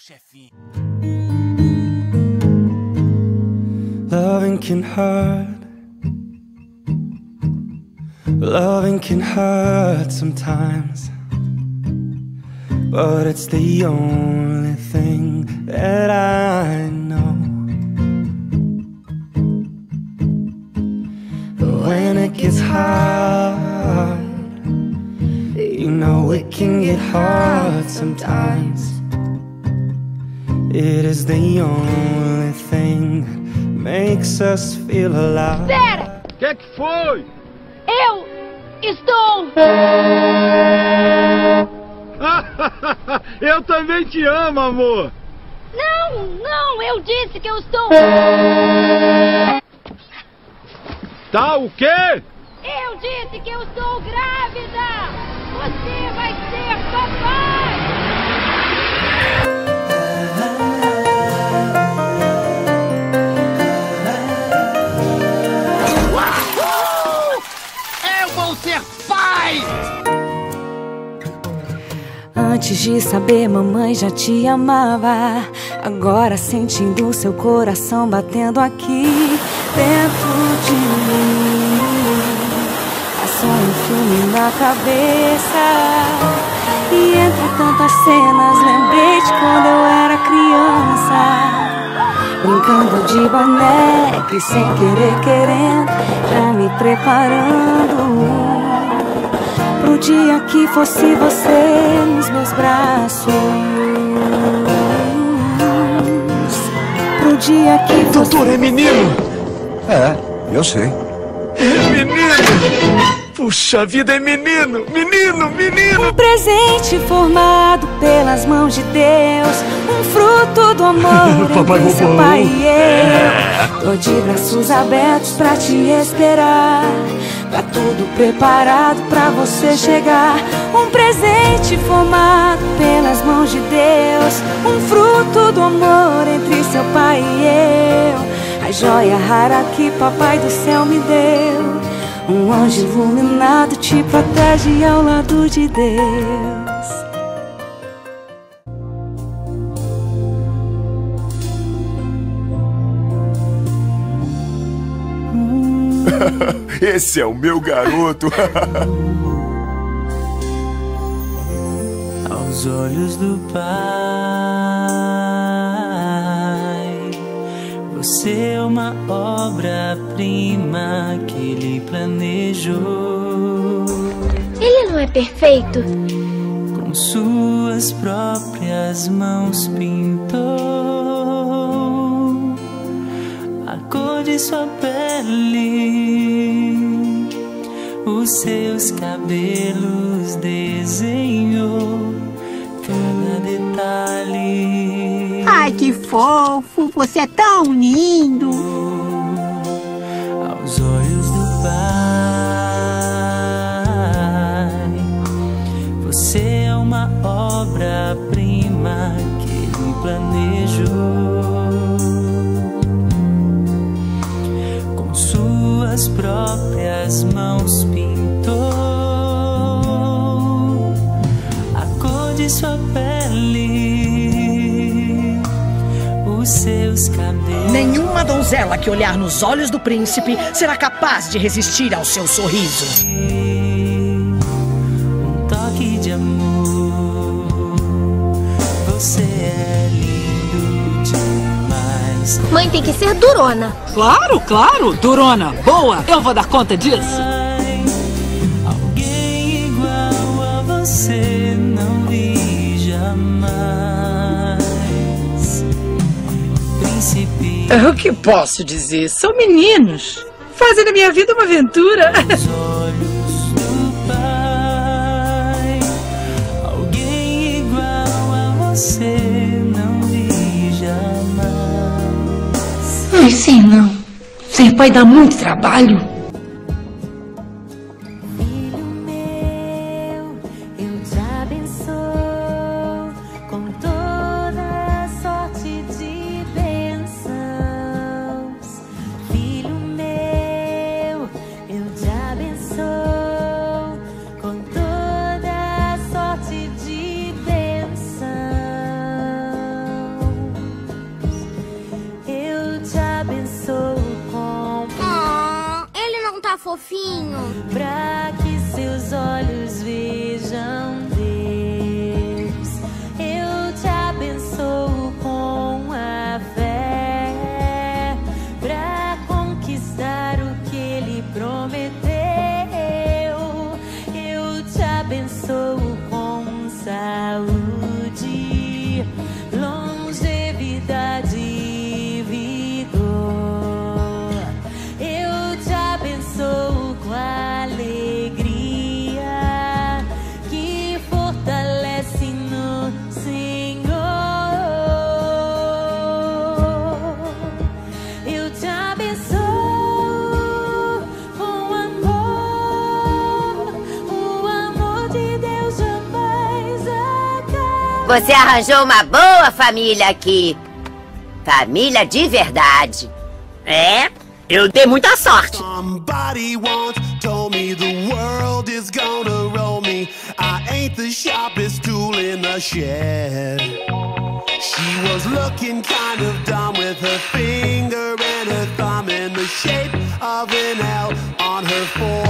chefinho. Loving can hurt. Loving can hurt sometimes. But it's the only thing that I know. When it gets hard, you know it can get hard sometimes. It is the only thing that makes us feel alive. Pera! O que é que foi? Eu estou. eu também te amo, amor. Não, não, eu disse que eu estou. Tá o quê? Eu disse que eu estou grávida. Você vai ser papai. Antes de saber, mamãe já te amava. Agora sentindo seu coração batendo aqui dentro de mim. Passou um filme na cabeça. E entre tantas cenas, lembrei de quando eu era criança. Brincando de boneca sem querer, querendo, já me preparando Pro dia que fosse você nos meus braços Pro dia que fosse Doutor, é menino? É, eu sei É menino! Puxa vida, é menino, menino, menino! Um presente formado pelas mãos de Deus, um fruto do amor Papai entre seu pai e eu. Tô de braços abertos pra te esperar, tá tudo preparado pra você chegar. Um presente formado pelas mãos de Deus, um fruto do amor entre seu pai e eu. A joia rara que papai do céu me deu. Um anjo iluminado te protege ao lado de Deus. Esse é o meu garoto. Aos olhos do Pai, é uma obra-prima que ele planejou. Ele não é perfeito? Com suas próprias mãos pintou a cor de sua pele, os seus cabelos desenhou que fofo! Você é tão lindo! Nenhuma donzela que olhar nos olhos do príncipe será capaz de resistir ao seu sorriso. Um toque de amor, você é lindo demais. Mãe tem que ser durona. Claro, claro, durona. Boa, eu vou dar conta disso. Alguém igual a você O que posso dizer? São meninos. Fazem da minha vida uma aventura. Os olhos do pai. Alguém igual a você não vi jamais. Ai, sim, não. Ser pai dá muito trabalho. Você arranjou uma boa família aqui. Família de verdade. É, eu dei muita sorte. Somebody once told me the world is gonna roll me. I ain't the sharpest tool in the shed. She was looking kind of dumb with her finger and her thumb in the shape of an L on her forehead.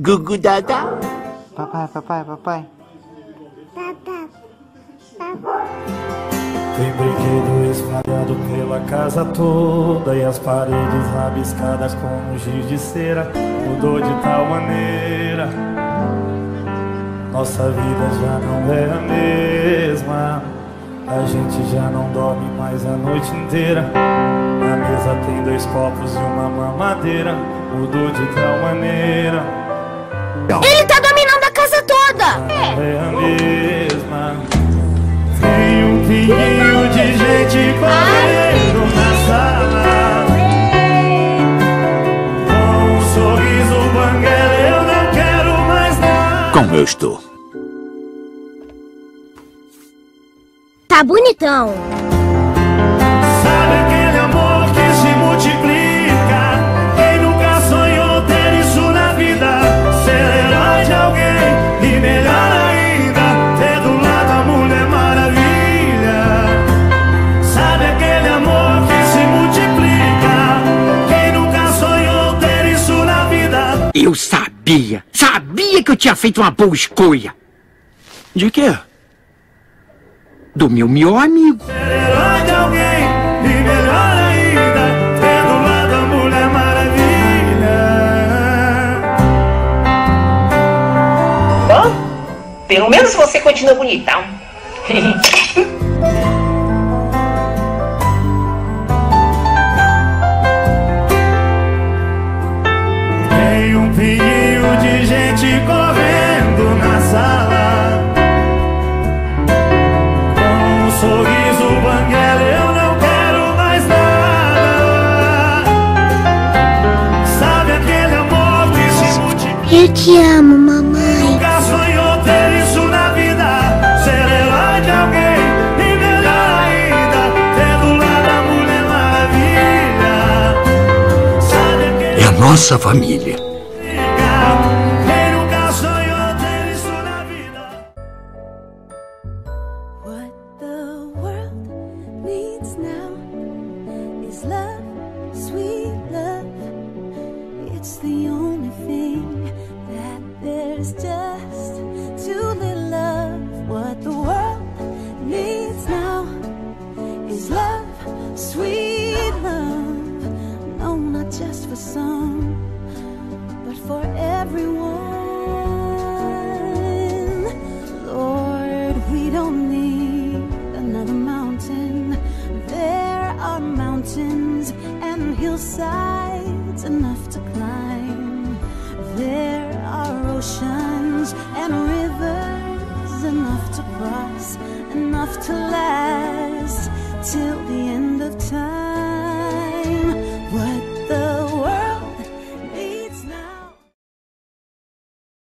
Gugu Dada. Papai, papai, papai. Tem brinquedo espalhado pela casa toda E as paredes rabiscadas com giz de cera. Mudou de tal maneira. Nossa vida já não é a mesma. A gente já não dorme mais a noite inteira. Na mesa tem dois copos e uma mamadeira. Mudou de tal maneira Ele tá dominando a casa toda! é a mesma. Tem um pinguinho de gente correndo na sala. Com um sorriso banguela, eu não quero mais nada. Como eu estou? Tá bonitão. Sabia, sabia que eu tinha feito uma boa escolha. De quê? Do meu melhor amigo. Herói de alguém e melhor ainda, ter do lado a Mulher Maravilha. Bom, pelo menos você continua bonitão. gente correndo na sala. Com um sorriso banguela, eu não quero mais nada. Sabe aquele amor que se multiplica? Eu te amo, mamãe. Nunca sonhou ter isso na vida. Ser herói de alguém e melhor ainda, ter do lado a Mulher Maravilha. Sabe aquele É a nossa família. There's just too little of. What the world needs now is love, sweet love. No, not just for some, but for everyone. Lord, we don't need another mountain. There are mountains and hillsides enough to climb. There are oceans and rivers enough to cross, enough to last till the end